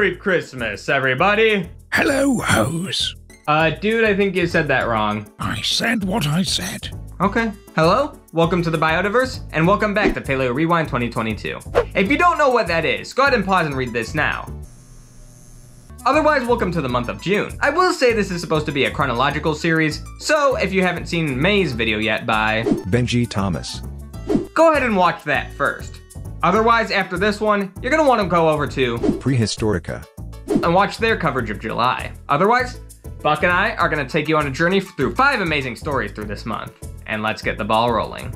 Merry Christmas, everybody! Hello, Hose. Uh, dude, I think you said that wrong. I said what I said. Okay. Hello? Welcome to the Biotaverse, and welcome back to Paleo Rewind 2022. If you don't know what that is, go ahead and pause and read this now. Otherwise, welcome to the month of June. I will say this is supposed to be a chronological series, so if you haven't seen May's video yet by Ben G Thomas. go ahead and watch that first. Otherwise, after this one, you're gonna wanna go over to Prehistorica. and watch their coverage of July. Otherwise, Buck and I are gonna take you on a journey through five amazing stories through this month. And let's get the ball rolling.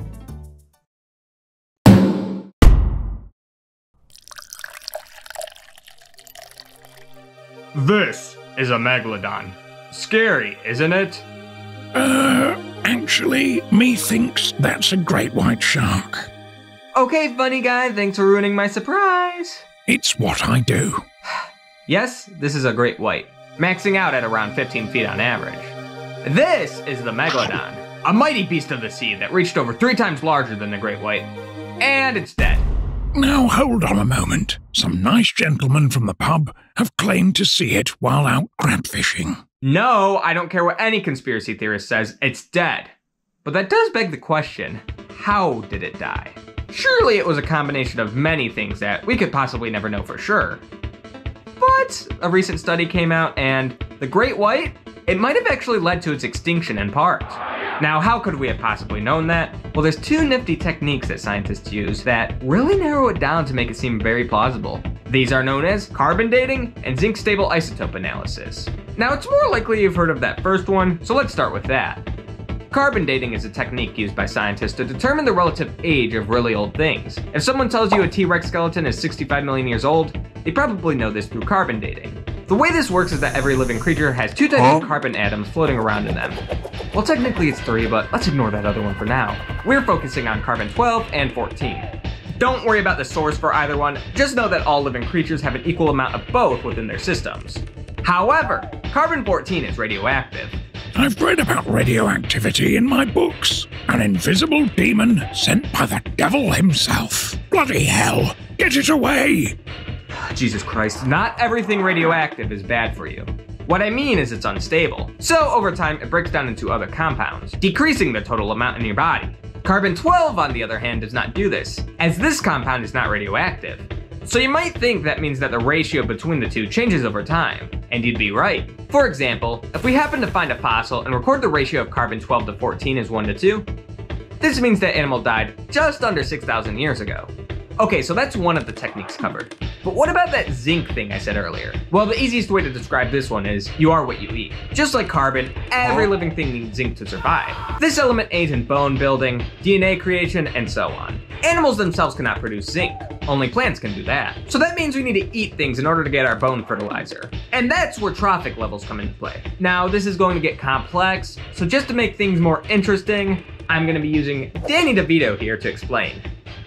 This is a megalodon. Scary, isn't it? Uh, actually, methinks that's a great white shark. Okay, funny guy, thanks for ruining my surprise. It's what I do. Yes, this is a great white, maxing out at around 15 feet on average. This is the Megalodon, a mighty beast of the sea that reached over three times larger than the great white. And it's dead. Now hold on a moment. Some nice gentlemen from the pub have claimed to see it while out crab fishing. No, I don't care what any conspiracy theorist says, it's dead. But that does beg the question how did it die? Surely it was a combination of many things that we could possibly never know for sure. But a recent study came out, and the great white, it might have actually led to its extinction in part. Now, how could we have possibly known that? Well, there's two nifty techniques that scientists use that really narrow it down to make it seem very plausible. These are known as carbon dating and zinc stable isotope analysis. Now, it's more likely you've heard of that first one, so let's start with that. Carbon dating is a technique used by scientists to determine the relative age of really old things. If someone tells you a T Rex skeleton is 65 million years old, they probably know this through carbon dating. The way this works is that every living creature has two types of carbon atoms floating around in them. Well, technically it's three, but let's ignore that other one for now. We're focusing on carbon 12 and 14. Don't worry about the source for either one, just know that all living creatures have an equal amount of both within their systems. However, carbon 14 is radioactive, I've read about radioactivity in my books. An invisible demon sent by the devil himself. Bloody hell! Get it away! Ah, Jesus Christ, not everything radioactive is bad for you. What I mean is it's unstable. So over time, it breaks down into other compounds, decreasing the total amount in your body. Carbon 12, on the other hand, does not do this, as this compound is not radioactive. So you might think that means that the ratio between the two changes over time, and you'd be right. For example, if we happen to find a fossil and record the ratio of carbon 12 to 14 as 1 to 2, this means that animal died just under 6,000 years ago. Okay, so that's one of the techniques covered. But what about that zinc thing I said earlier? Well, the easiest way to describe this one is you are what you eat. Just like carbon, every living thing needs zinc to survive. This element aids in bone building, DNA creation, and so on. Animals themselves cannot produce zinc. Only plants can do that. So that means we need to eat things in order to get our bone fertilizer. And that's where trophic levels come into play. Now, this is going to get complex, so just to make things more interesting, I'm going to be using Danny DeVito here to explain.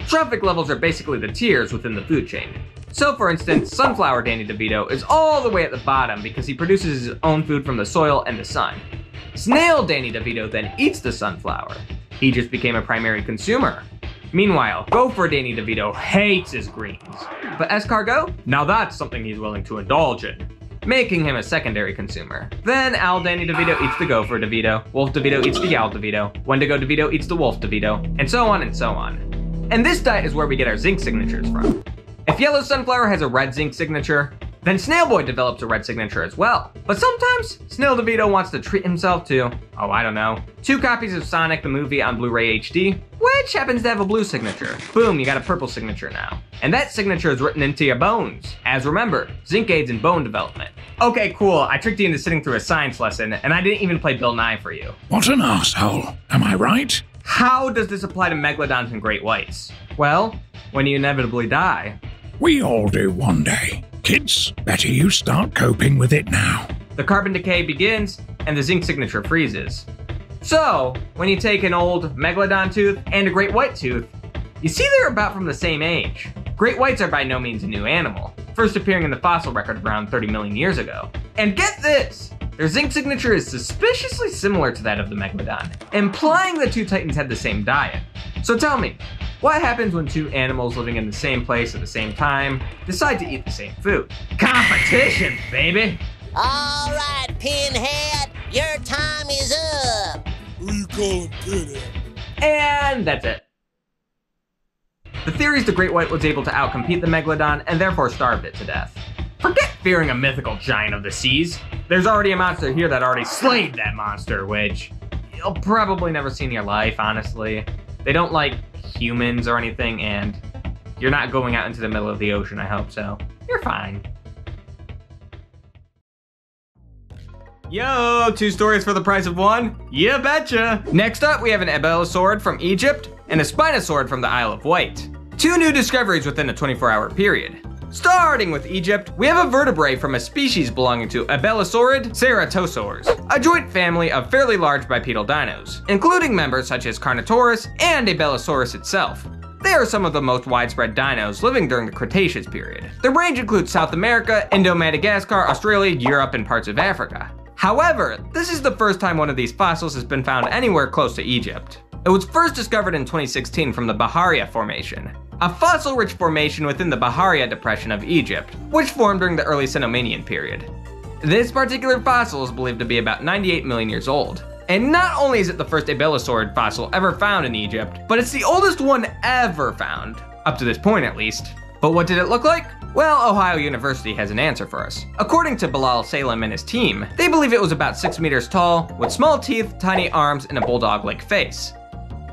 Trophic levels are basically the tiers within the food chain. So, for instance, sunflower Danny DeVito is all the way at the bottom because he produces his own food from the soil and the sun. Snail Danny DeVito then eats the sunflower. He just became a primary consumer. Meanwhile, Gopher Danny DeVito hates his greens. But escargot? Now that's something he's willing to indulge in, making him a secondary consumer. Then Owl Danny DeVito eats the Gopher DeVito, Wolf DeVito eats the Owl DeVito, Wendigo DeVito eats the Wolf DeVito, and so on and so on. And this diet is where we get our zinc signatures from. If yellow sunflower has a red zinc signature, then Snail Boy develops a red signature as well. But sometimes, Snail DeVito wants to treat himself to, oh, I don't know, two copies of Sonic the movie on Blu-ray HD, which happens to have a blue signature. Boom, you got a purple signature now. And that signature is written into your bones. As remember, zinc aids in bone development. Okay, cool, I tricked you into sitting through a science lesson, and I didn't even play Bill Nye for you. What an asshole. Am I right? How does this apply to megalodons and great whites? Well, when you inevitably die, We all do one day. Kids, better you start coping with it now. the carbon decay begins and the zinc signature freezes. So, when you take an old megalodon tooth and a great white tooth, you see they're about from the same age. Great whites are by no means a new animal, first appearing in the fossil record around 30 million years ago. And get this! Their zinc signature is suspiciously similar to that of the megalodon, implying the two titans had the same diet. So tell me, what happens when two animals living in the same place at the same time decide to eat the same food? Competition, baby! All right, Pinhead, your time is up. Who you calling Pinhead? And that's it. The theory is the great white was able to outcompete the megalodon and therefore starved it to death. Forget fearing a mythical giant of the seas. There's already a monster here that already slayed that monster, which you'll probably never see in your life, honestly. They don't like humans or anything, and you're not going out into the middle of the ocean, I hope so. You're fine. Yo, two stories for the price of one? Yeah, betcha! Next up, we have an Abelisaurid from Egypt and a Spinosaurid from the Isle of Wight. Two new discoveries within a 24 hour period. Starting with Egypt, we have a vertebrae from a species belonging to Abelisaurid ceratosaurs, a joint family of fairly large bipedal dinos, including members such as Carnotaurus and Abelisaurus itself. They are some of the most widespread dinos living during the Cretaceous period. Their range includes South America, Indo-Madagascar, Australia, Europe, and parts of Africa. However, this is the first time one of these fossils has been found anywhere close to Egypt. It was first discovered in 2016 from the Bahariya Formation, a fossil-rich formation within the Bahariya Depression of Egypt, which formed during the early Cenomanian period. This particular fossil is believed to be about 98 million years old. And not only is it the first Abelisaurid fossil ever found in Egypt, but it's the oldest one ever found, up to this point at least. But what did it look like? Well, Ohio University has an answer for us. According to Belal Salem and his team, they believe it was about 6 meters tall, with small teeth, tiny arms, and a bulldog-like face.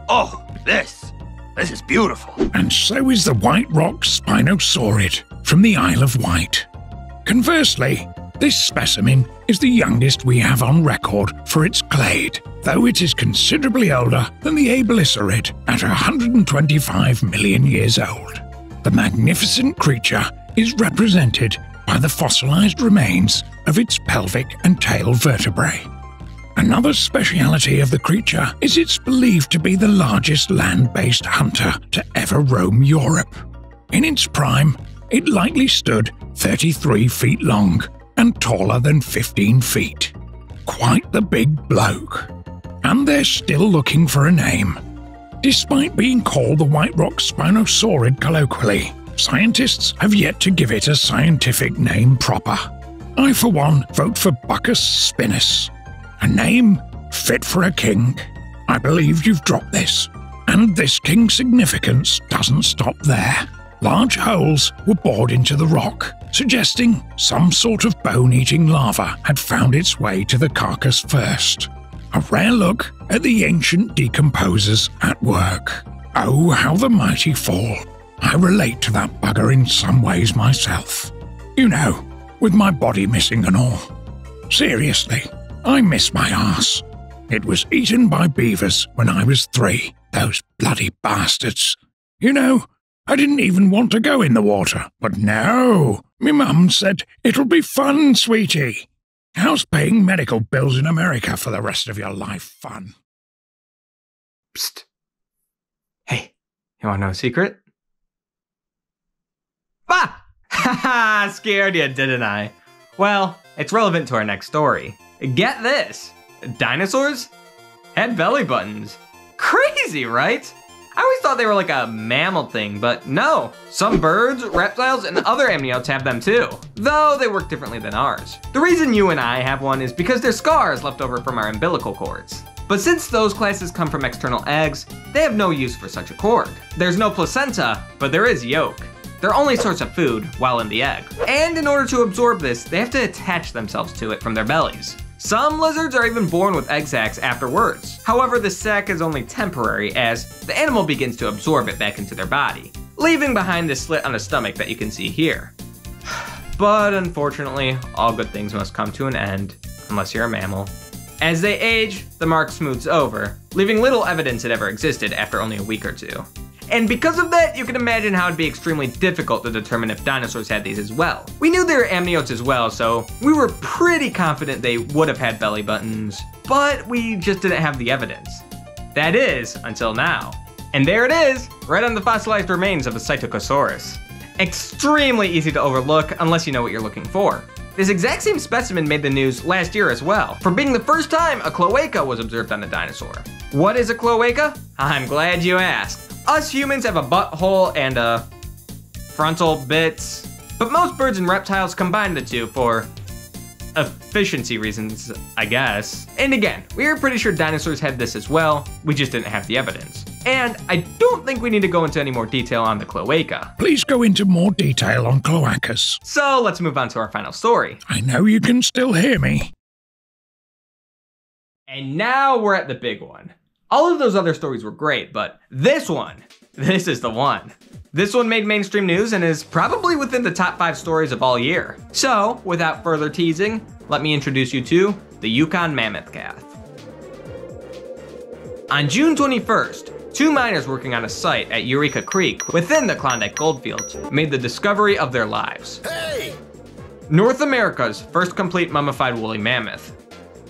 Oh, this. This is beautiful. And so is the White Rock Spinosaurid from the Isle of Wight. Conversely, this specimen is the youngest we have on record for its clade, though it is considerably older than the Abelisaurid at 125 million years old. The magnificent creature is represented by the fossilized remains of its pelvic and tail vertebrae. Another speciality of the creature is it's believed to be the largest land based hunter to ever roam Europe. In its prime, it likely stood 33 feet long and taller than 15 feet. Quite the big bloke. And they're still looking for a name. Despite being called the White Rock Spinosaurid colloquially, scientists have yet to give it a scientific name proper. I, for one, vote for Buckus spinus. A name fit for a king. I believe you've dropped this. And this king's significance doesn't stop there. Large holes were bored into the rock, suggesting some sort of bone eating larva had found its way to the carcass first. A rare look at the ancient decomposers at work. Oh, how the mighty fall. I relate to that bugger in some ways myself. You know, with my body missing and all. Seriously, I miss my ass. It was eaten by beavers when I was three, those bloody bastards. You know, I didn't even want to go in the water, but no, me mum said it'll be fun, sweetie. How's paying medical bills in America for the rest of your life fun? Psst. Hey, you wanna know a secret? Ah! Haha, scared you, didn't I? Well, it's relevant to our next story. Get this dinosaurs had belly buttons. Crazy, right? I always thought they were like a mammal thing, but no. Some birds, reptiles, and other amniotes have them too, though they work differently than ours. The reason you and I have one is because they're scars left over from our umbilical cords. But since those classes come from external eggs, they have no use for such a cord. There's no placenta, but there is yolk. Their only source of food while in the egg. And in order to absorb this, they have to attach themselves to it from their bellies. Some lizards are even born with egg sacs afterwards. However, the sac is only temporary as the animal begins to absorb it back into their body, leaving behind this slit on the stomach that you can see here. But unfortunately, all good things must come to an end, unless you're a mammal. As they age, the mark smooths over, leaving little evidence it ever existed after only a week or two. And because of that, you can imagine how it'd be extremely difficult to determine if dinosaurs had these as well. We knew they were amniotes as well, so we were pretty confident they would have had belly buttons, but we just didn't have the evidence. That is, until now. And there it is, right on the fossilized remains of a Psittacosaurus. Extremely easy to overlook unless you know what you're looking for. This exact same specimen made the news last year as well, for being the first time a cloaca was observed on a dinosaur. What is a cloaca? I'm glad you asked. Us humans have a butthole and a frontal bits, but most birds and reptiles combine the two for efficiency reasons, I guess. And again, we are pretty sure dinosaurs had this as well, we just didn't have the evidence. And I don't think we need to go into any more detail on the cloaca. Please go into more detail on cloacas. So let's move on to our final story. I know you can still hear me. And now we're at the big one. All of those other stories were great, but this one, this is the one. This one made mainstream news and is probably within the top five stories of all year. So, without further teasing, let me introduce you to the Yukon Mammoth Calf. On June 21st, two miners working on a site at Eureka Creek within the Klondike Goldfields made the discovery of their lives. Hey! North America's first complete mummified woolly mammoth.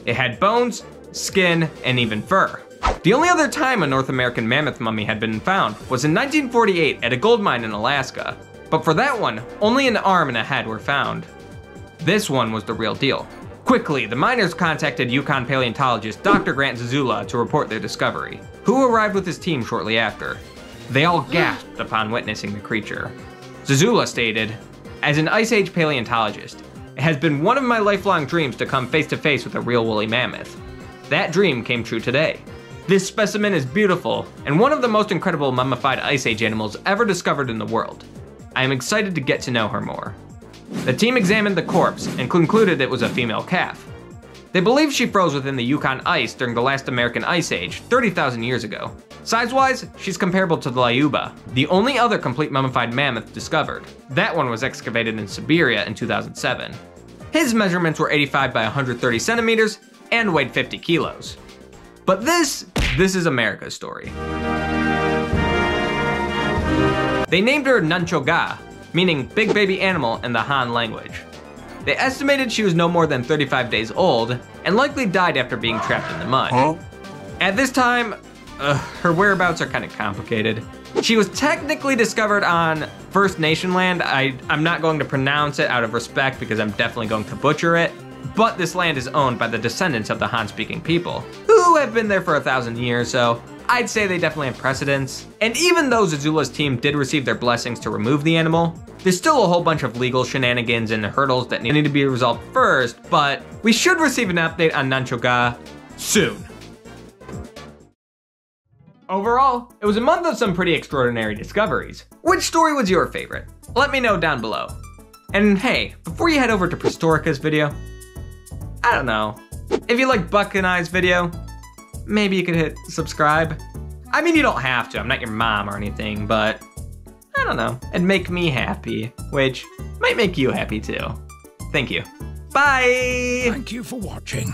It had bones, skin, and even fur. The only other time a North American mammoth mummy had been found was in 1948 at a gold mine in Alaska. But for that one, only an arm and a head were found. This one was the real deal. Quickly, the miners contacted Yukon paleontologist Dr. Grant Zazula to report their discovery, who arrived with his team shortly after. They all gasped upon witnessing the creature. Zazula stated, As an Ice Age paleontologist, it has been one of my lifelong dreams to come face to face with a real woolly mammoth. That dream came true today. This specimen is beautiful and one of the most incredible mummified Ice Age animals ever discovered in the world. I am excited to get to know her more. The team examined the corpse and concluded it was a female calf. They believe she froze within the Yukon ice during the last American Ice Age, 30,000 years ago. Size-wise, she's comparable to the Lyuba, the only other complete mummified mammoth discovered. That one was excavated in Siberia in 2007. His measurements were 85 by 130 centimeters and weighed 50 kilos. But this, this is America's story. They named her Nun cho ga, meaning big baby animal in the Han language. They estimated she was no more than 35 days old and likely died after being trapped in the mud. Huh? At this time, uh, her whereabouts are kind of complicated. She was technically discovered on First Nation land. I, I'm not going to pronounce it out of respect because I'm definitely going to butcher it. But this land is owned by the descendants of the Han speaking people, have been there for a thousand years, so I'd say they definitely have precedence. And even though Zazula's team did receive their blessings to remove the animal, there's still a whole bunch of legal shenanigans and hurdles that need to be resolved first, but we should receive an update on Nun cho ga soon. Overall, it was a month of some pretty extraordinary discoveries. Which story was your favorite? Let me know down below. And hey, before you head over to Prehistorica's video, I don't know, if you like Buck and I's video, maybe you could hit subscribe. I mean, you don't have to, I'm not your mom or anything, but I don't know, it'd make me happy, which might make you happy too. Thank you. Bye! Thank you for watching.